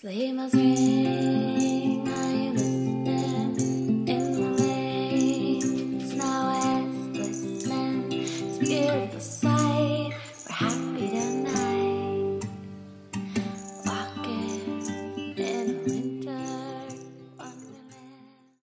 Sleigh bells ring, are you listening? In the lane, snow is glistening. It's beautiful.